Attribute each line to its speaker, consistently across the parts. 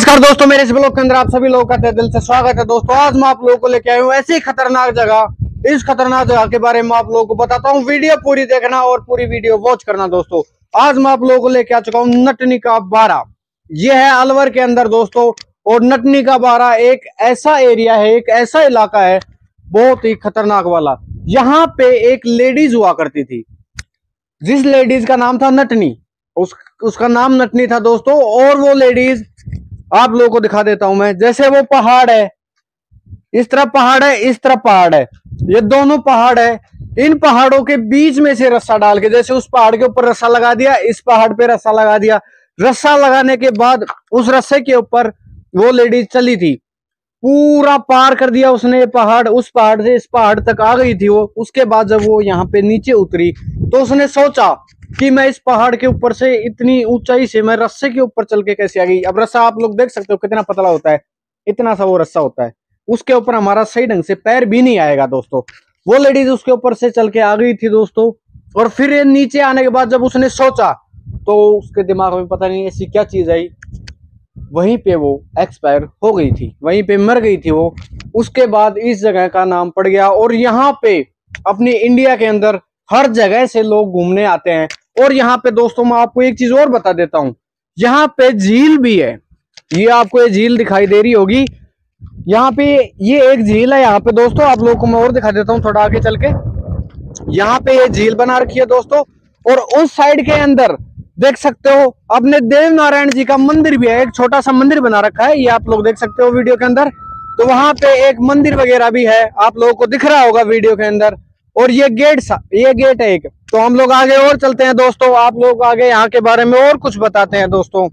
Speaker 1: नमस्कार दोस्तों, मेरे इस ब्लॉग के अंदर आप सभी लोगों का दिल से स्वागत है। दोस्तों, आज मैं आप लोगों को लेके आया हूँ ऐसी खतरनाक जगह, इस खतरनाक जगह के बारे में आप लोगों को बताता हूँ। वीडियो पूरी देखना और पूरी वीडियो वॉच करना दोस्तों। आज मैं आप लोगों को लेके आ चुका हूँ नटनी का बारा। ये है अलवर के अंदर दोस्तों, और नटनी का बारा एक ऐसा एरिया है, एक ऐसा इलाका है, बहुत ही खतरनाक वाला। यहाँ पे एक लेडीज़ हुआ करती थी, जिस लेडीज़ का नाम था नटनी, उस, उसका नाम नटनी था दोस्तों, और वो लेडीज़ आप लोगों को दिखा देता हूँ मैं। जैसे वो पहाड़ है, इस तरफ़ पहाड़ है, इस तरफ़ पहाड़ है। ये दोनों पहाड़ है। इन पहाड़ों के बीच में से रस्सा डाल के, जैसे उस पहाड़ के ऊपर रस्सा लगा दिया, इस पहाड़ पे रस्सा लगा दिया। रस्सा लगाने के बाद उस रस्से के ऊपर वो लेडीज़ चली थी। पूरा पार कर दिया उसने पहाड़। उस पहाड़ से इस पहाड़ तक आ गई थी वो। उसके बाद जब वो यहाँ पे नीचे उतरी तो उसने सोचा कि मैं इस पहाड़ के ऊपर से इतनी ऊंचाई से मैं रस्से के ऊपर चल के कैसे आ गई अब रस्सा आप लोग देख सकते हो कितना पतला होता है। इतना सा वो रस्सा होता है। उसके ऊपर हमारा सही ढंग से पैर भी नहीं आएगा, दोस्तों। वो लेडीज़ उसके ऊपर से चल के आ गई थी, दोस्तों। और फिर नीचे आने के बाद जब उसने सोचा तो उसके दिमाग में पता नहीं ऐसी क्या चीज़ आई। वहीं पे वो एक्सपायर हो गई थी। वहीं पे मर गई थी वो। उसके बाद इस जगह का नाम पड़ गया और यहाँ पे अपने इंडिया के अंदर हर जगह से लोग घूमने आते हैं। और यहाँ पे दोस्तों, मैं आपको एक चीज़ और बता देता हूँ। यहाँ पे झील भी है। ये आपको ये झील दिखाई दे रही होगी। यहाँ पे ये एक झील है यहाँ पे दोस्तों, आप लोगों को मैं और दिखा देता हूँ थोड़ा आगे चल के। यहाँ पे ये झील बना रखी है दोस्तों, और उस साइड के अंदर देख सकते हो, अपने देव नारायण जी का मंदिर भी है। एक छोटा सा मंदिर बना रखा है, ये आप लोग देख सकते हो वीडियो के अंदर। तो वहाँ पे एक मंदिर वगैरह भी है, आप लोगों को दिख रहा होगा वीडियो के अंदर। और ये गेट ये गेट है एक। तो हम लोग आगे और चलते हैं दोस्तों, आप लोग आगे यहाँ के बारे में और कुछ बताते हैं दोस्तों।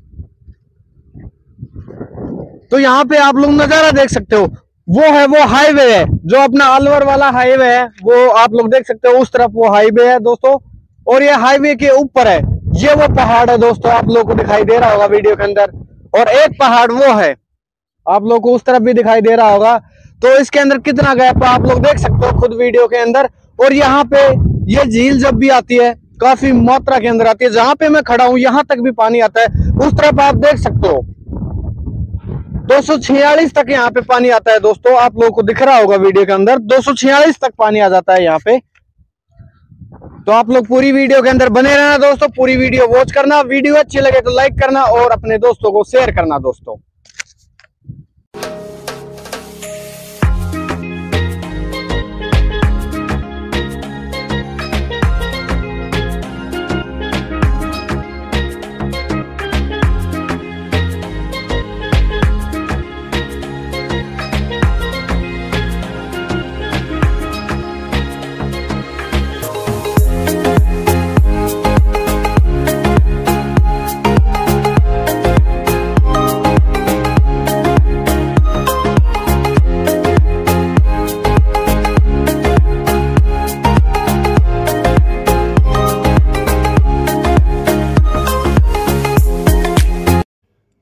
Speaker 1: तो यहाँ पे आप लोग नज़ारा देख सकते हो। वो है, वो हाईवे है, जो अपना अलवर वाला हाईवे है, वो आप लोग देख सकते हो, उस तरफ़ वो हाईवे है दोस्तों। और ये हाईवे के ऊपर है, ये वो पहाड़ है दोस्तों, आप लोग को दिखाई दे रहा होगा वीडियो के अंदर। और एक पहाड़ वो है, आप लोग को उस तरफ़ भी दिखाई दे रहा होगा। तो इसके अंदर कितना गैप है, आप लोग देख सकते हो खुद वीडियो के अंदर। और यहाँ पे ये झील जब भी आती है, काफ़ी मात्रा के अंदर आती है। जहाँ पे मैं खड़ा हूँ, यहाँ तक भी पानी आता है। उस तरफ़ आप देख सकते हो। 246 तक यहाँ पे पानी आता है दोस्तों। आप लोगों को दिख रहा होगा वीडियो के अंदर। 246 तक पानी आ जाता है यहाँ पे। तो आप लोग पूरी वीडियो के अंदर बने रहना दोस्तों। पूरी वीडियो वॉच करना। वीडियो अच्छी लगे तो लाइक करना और अपने दोस्तों को शेयर करना दोस्तों।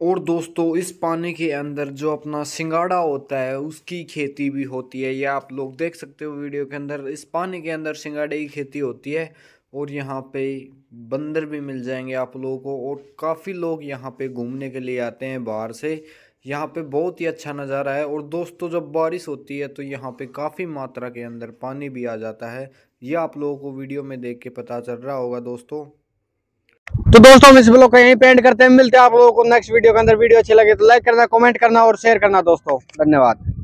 Speaker 2: और दोस्तों, इस पानी के अंदर जो अपना सिंगाड़ा होता है, उसकी खेती भी होती है। यह आप लोग देख सकते हो वीडियो के अंदर, इस पानी के अंदर सिंगाड़े की खेती होती है और यहाँ पे बंदर भी मिल जाएँगे आप लोगों को और काफ़ी लोग यहाँ पे घूमने के लिए आते हैं बाहर से। यहाँ पे बहुत ही अच्छा नज़ारा है और दोस्तों, जब बारिश होती है तो यहाँ पे काफ़ी मात्रा के अंदर पानी भी आ जाता है। यह आप लोगों को वीडियो में देख के पता चल रहा होगा दोस्तों। तो
Speaker 1: दोस्तों, हम इस ब्लॉग को यहीं पेंट करते हैं। मिलते हैं आप लोगों को नेक्स्ट वीडियो के अंदर। वीडियो अच्छी लगे तो लाइक करना कमेंट करना और शेयर करना दोस्तों। धन्यवाद।